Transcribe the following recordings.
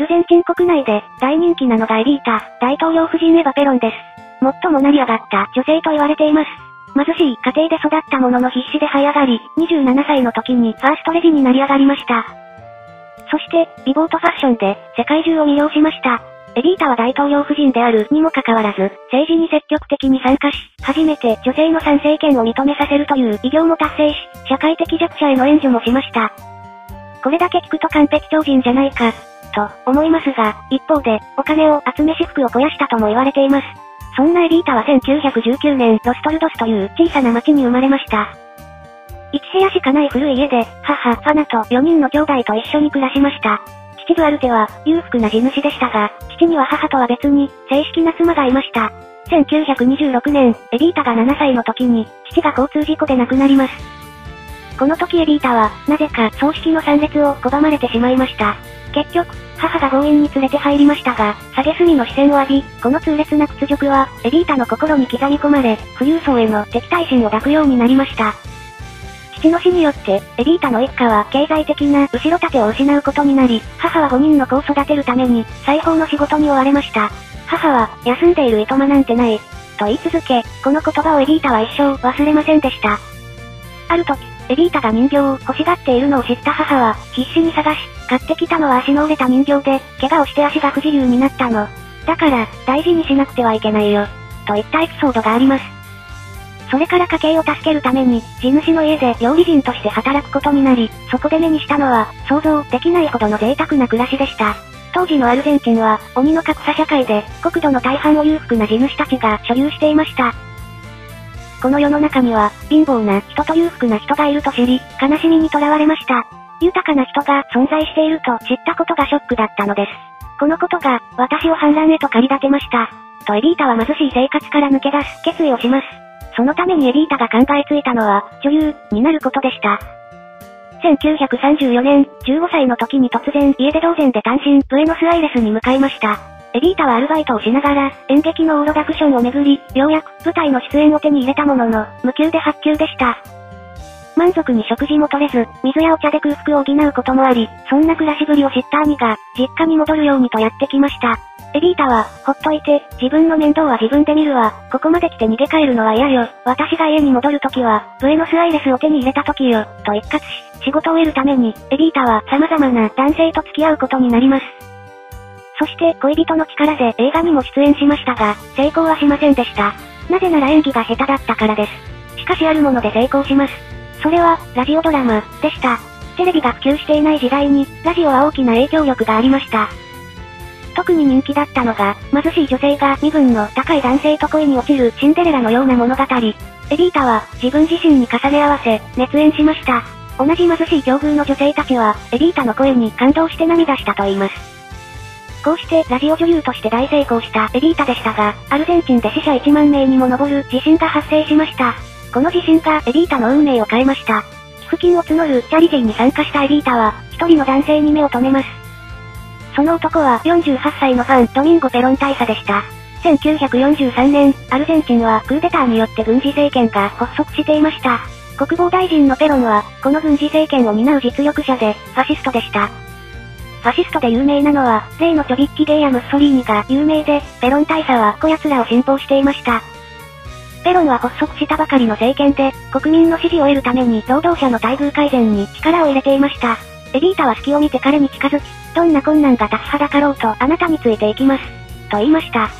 アルゼンチン国内で大人気なのがエビータ、大統領夫人エヴァペロンです。最も成り上がった女性と言われています。貧しい家庭で育ったものの必死で這い上がり、27歳の時にファーストレディになり上がりました。そして、美貌とファッションで世界中を魅了しました。エビータは大統領夫人であるにもかかわらず、政治に積極的に参加し、初めて女性の参政権を認めさせるという偉業も達成し、社会的弱者への援助もしました。これだけ聞くと完璧超人じゃないか、と思いますが、一方で、お金を集め私服を肥やしたとも言われています。そんなエビータは1919年、ロストルドスという小さな町に生まれました。1部屋しかない古い家で、母、ファナと4人の兄弟と一緒に暮らしました。父ドアルテは、裕福な地主でしたが、父には母とは別に、正式な妻がいました。1926年、エビータが7歳の時に、父が交通事故で亡くなります。この時エビータは、なぜか葬式の参列を拒まれてしまいました。結局、母が強引に連れて入りましたが、下げすみの視線を浴び、この痛烈な屈辱は、エビータの心に刻み込まれ、富裕層への敵対心を抱くようになりました。父の死によって、エビータの一家は経済的な後ろ盾を失うことになり、母は5人の子を育てるために、裁縫の仕事に追われました。母は、休んでいるいとまなんてない、と言い続け、この言葉をエビータは一生忘れませんでした。ある時、エビータが人形を欲しがっているのを知った母は、必死に探し、買ってきたのは足の折れた人形で、怪我をして足が不自由になったの。だから、大事にしなくてはいけないよ。といったエピソードがあります。それから家計を助けるために、地主の家で料理人として働くことになり、そこで目にしたのは、想像できないほどの贅沢な暮らしでした。当時のアルゼンチンは、鬼の格差社会で、国土の大半を裕福な地主たちが所有していました。この世の中には、貧乏な人と裕福な人がいると知り、悲しみにとらわれました。豊かな人が存在していると知ったことがショックだったのです。このことが、私を反乱へと駆り立てました。とエビータは貧しい生活から抜け出す決意をします。そのためにエビータが考えついたのは、女優になることでした。1934年、15歳の時に突然家で同然で単身、ブエノスアイレスに向かいました。エビータはアルバイトをしながら、演劇のオーロダクションをめぐり、ようやく舞台の出演を手に入れたものの、無給で発給でした。満足に食事も取れず、水やお茶で空腹を補うこともあり、そんな暮らしぶりを知った兄が、実家に戻るようにとやってきました。エビータは、ほっといて、自分の面倒は自分で見るわ。ここまで来て逃げ帰るのは嫌よ。私が家に戻るときは、ブエノスアイレスを手に入れたときよ。と一括し、仕事を得るために、エビータは様々な男性と付き合うことになります。そして恋人の力で映画にも出演しましたが、成功はしませんでした。なぜなら演技が下手だったからです。しかしあるもので成功します。それは、ラジオドラマ、でした。テレビが普及していない時代に、ラジオは大きな影響力がありました。特に人気だったのが、貧しい女性が身分の高い男性と恋に落ちるシンデレラのような物語。エビータは、自分自身に重ね合わせ、熱演しました。同じ貧しい境遇の女性たちは、エビータの声に感動して涙したと言います。こうしてラジオ女優として大成功したエビータでしたが、アルゼンチンで死者1万名にも上る地震が発生しました。この地震がエビータの運命を変えました。寄付金を募るチャリジェンに参加したエビータは、一人の男性に目を留めます。その男は48歳のファン、ドミンゴ・ペロン大佐でした。1943年、アルゼンチンはクーデターによって軍事政権が発足していました。国防大臣のペロンは、この軍事政権を担う実力者で、ファシストでした。ファシストで有名なのは、例のチョビッキゲイやムッソリーニが有名で、ペロン大佐はこやつらを信奉していました。ペロンは発足したばかりの政権で、国民の支持を得るために労働者の待遇改善に力を入れていました。エビータは隙を見て彼に近づき、どんな困難が立ちはだかろうとあなたについていきます。と言いました。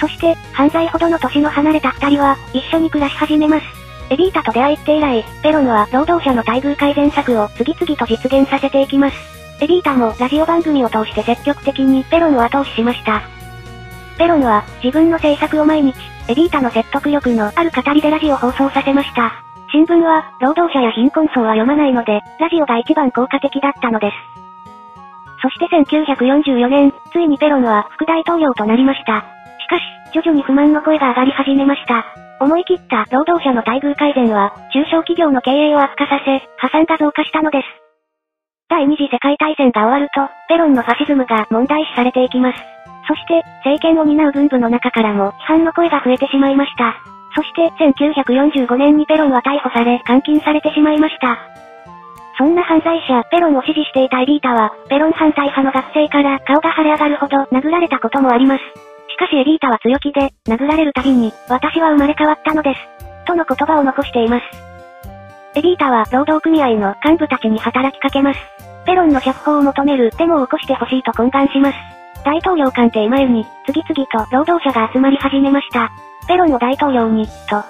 そして、犯罪ほどの年の離れた二人は、一緒に暮らし始めます。エビータと出会って以来、ペロンは労働者の待遇改善策を次々と実現させていきます。エビータもラジオ番組を通して積極的にペロンを後押ししました。ペロンは自分の政策を毎日、エビータの説得力のある語りでラジオ放送させました。新聞は、労働者や貧困層は読まないので、ラジオが一番効果的だったのです。そして1944年、ついにペロンは副大統領となりました。しかし、徐々に不満の声が上がり始めました。思い切った労働者の待遇改善は、中小企業の経営を悪化させ、破産が増加したのです。第二次世界大戦が終わると、ペロンのファシズムが問題視されていきます。そして、政権を担う軍部の中からも批判の声が増えてしまいました。そして、1945年にペロンは逮捕され、監禁されてしまいました。そんな犯罪者、ペロンを支持していたエビータは、ペロン反対派の学生から顔が腫れ上がるほど殴られたこともあります。しかしエビータは強気で、殴られるたびに、私は生まれ変わったのです。との言葉を残しています。エビータは労働組合の幹部たちに働きかけます。ペロンの釈放を求めるデモを起こしてほしいと懇願します。大統領官邸前に、次々と労働者が集まり始めました。ペロンを大統領に、と。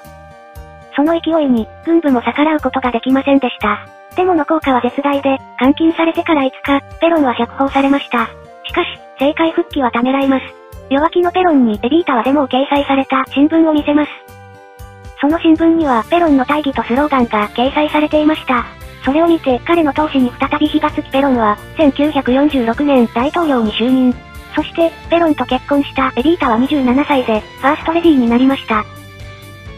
その勢いに、軍部も逆らうことができませんでした。デモの効果は絶大で、監禁されてから5日、ペロンは釈放されました。しかし、政界復帰はためらいます。弱気のペロンにエビータはデモを掲載された新聞を見せます。その新聞にはペロンの大義とスローガンが掲載されていました。それを見て彼の闘志に再び火がつきペロンは、1946年大統領に就任。そして、ペロンと結婚したエビータは27歳で、ファーストレディーになりました。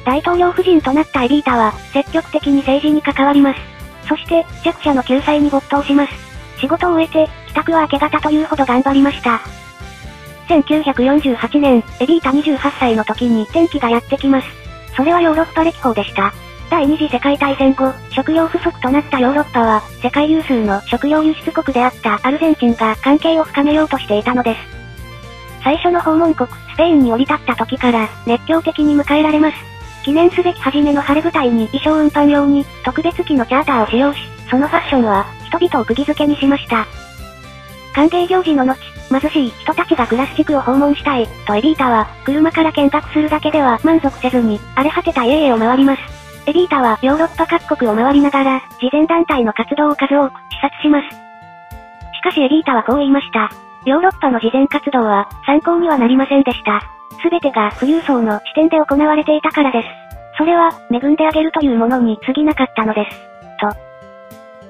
大統領夫人となったエビータは、積極的に政治に関わります。そして、弱者の救済に没頭します。仕事を終えて、帰宅は明け方というほど頑張りました。1948年、エビータ28歳の時に転機がやってきます。それはヨーロッパ歴訪でした。第二次世界大戦後、食料不足となったヨーロッパは、世界有数の食料輸出国であったアルゼンチンが関係を深めようとしていたのです。最初の訪問国、スペインに降り立った時から、熱狂的に迎えられます。記念すべき初めの晴れ舞台に衣装運搬用に、特別機のチャーターを使用し、そのファッションは、人々を釘付けにしました。歓迎行事の後、貧しい人たちが暮らす地区を訪問したい、とエビータは、車から見学するだけでは満足せずに、荒れ果てた家々を回ります。エビータはヨーロッパ各国を回りながら、慈善団体の活動を数多く視察します。しかしエビータはこう言いました。ヨーロッパの慈善活動は、参考にはなりませんでした。すべてが富裕層の視点で行われていたからです。それは、恵んであげるというものに過ぎなかったのです。と。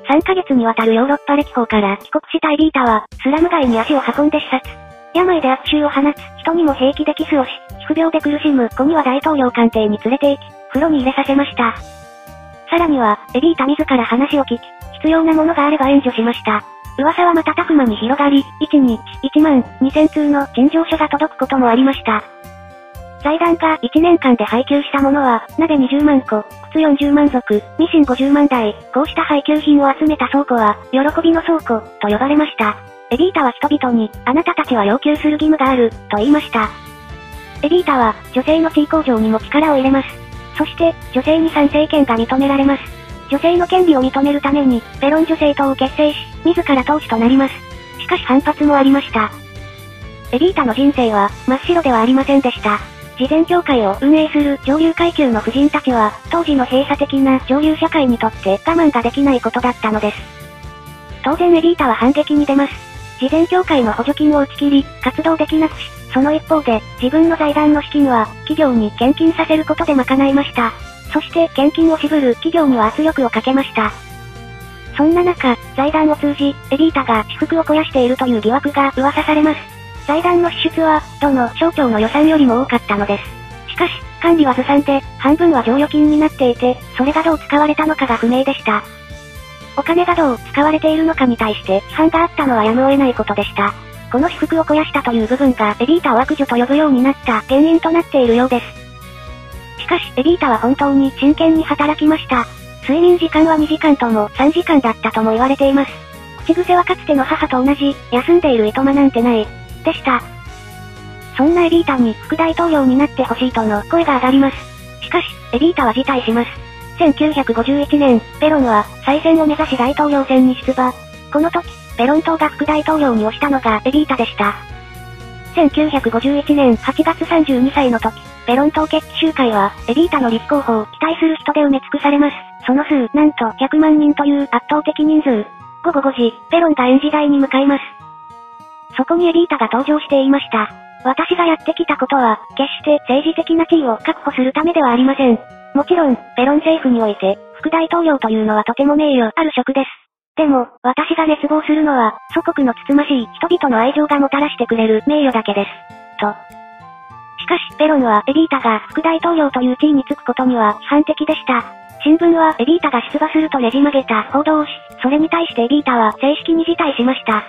3ヶ月にわたるヨーロッパ歴訪から帰国したエビータは、スラム街に足を運んで視察。病で悪臭を放つ、人にも平気でキスをし、皮膚病で苦しむ子には大統領官邸に連れて行き、風呂に入れさせました。さらには、エビータ自ら話を聞き、必要なものがあれば援助しました。噂は瞬く間に広がり、1日1万2000通の陳情書が届くこともありました。財団が1年間で配給したものは、鍋20万個、靴40万足、ミシン50万台、こうした配給品を集めた倉庫は、喜びの倉庫、と呼ばれました。エビータは人々に、あなたたちは要求する義務がある、と言いました。エビータは、女性の地位向上にも力を入れます。そして、女性に参政権が認められます。女性の権利を認めるために、ペロン女性党を結成し、自ら党首となります。しかし反発もありました。エビータの人生は、真っ白ではありませんでした。慈善協会を運営する上流階級の婦人たちは、当時の閉鎖的な上流社会にとって我慢ができないことだったのです。当然エビータは反撃に出ます。慈善協会の補助金を打ち切り、活動できなくし、その一方で、自分の財団の資金は、企業に献金させることで賄いました。そして、献金を渋る企業には圧力をかけました。そんな中、財団を通じ、エビータが私服を肥やしているという疑惑が噂されます。財団の支出は、どの省庁の予算よりも多かったのです。しかし、管理はずさんで、半分は剰余金になっていて、それがどう使われたのかが不明でした。お金がどう使われているのかに対して批判があったのはやむを得ないことでした。この私服を肥やしたという部分がエビータを悪女と呼ぶようになった原因となっているようです。しかし、エビータは本当に真剣に働きました。睡眠時間は2時間とも3時間だったとも言われています。口癖はかつての母と同じ、休んでいるいとまなんてない、でした。そんなエビータに副大統領になってほしいとの声が上がります。しかし、エビータは辞退します。1951年、ペロンは再選を目指し大統領選に出馬。この時、ペロン党が副大統領に推したのがエビータでした。1951年8月32歳の時、ペロン党決起集会は、エビータの立候補を期待する人で埋め尽くされます。その数、なんと100万人という圧倒的人数。午後5時、ペロンが演じ台に向かいます。そこにエビータが登場していました。私がやってきたことは、決して政治的な地位を確保するためではありません。もちろん、ペロン政府において、副大統領というのはとても名誉ある職です。でも、私が熱望するのは、祖国のつつましい人々の愛情がもたらしてくれる名誉だけです。と。しかし、ペロンはエビータが副大統領という地位につくことには批判的でした。新聞はエビータが出馬するとねじ曲げた報道をし、それに対してエビータは正式に辞退しました。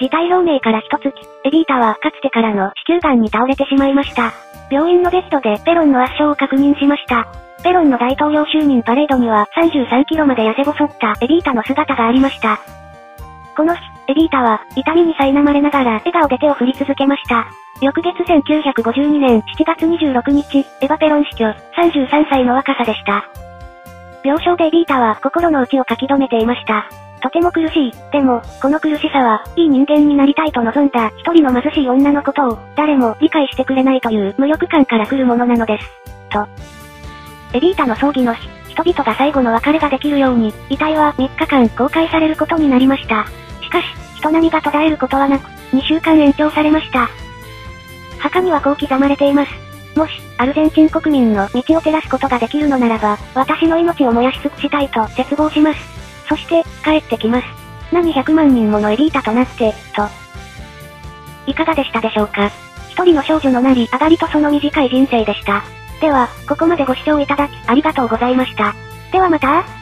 事態表明から一月、エビータはかつてからの子宮癌に倒れてしまいました。病院のベッドでペロンの圧傷を確認しました。ペロンの大統領就任パレードには33キロまで痩せ細ったエビータの姿がありました。この日、エビータは、痛みに苛まれながら笑顔で手を振り続けました。翌月1952年7月26日、エヴァペロン死去、33歳の若さでした。病床でエビータは心の内を書き留めていました。とても苦しい。でも、この苦しさは、いい人間になりたいと望んだ一人の貧しい女のことを、誰も理解してくれないという無力感から来るものなのです。と。エビータの葬儀の日、人々が最後の別れができるように、遺体は3日間公開されることになりました。しかし、人波が途絶えることはなく、2週間延長されました。墓にはこう刻まれています。もし、アルゼンチン国民の道を照らすことができるのならば、私の命を燃やし尽くしたいと絶望します。そして、帰ってきます。何百万人ものエリータとなって、と。いかがでしたでしょうか一人の少女のなり上がりとその短い人生でした。では、ここまでご視聴いただき、ありがとうございました。ではまた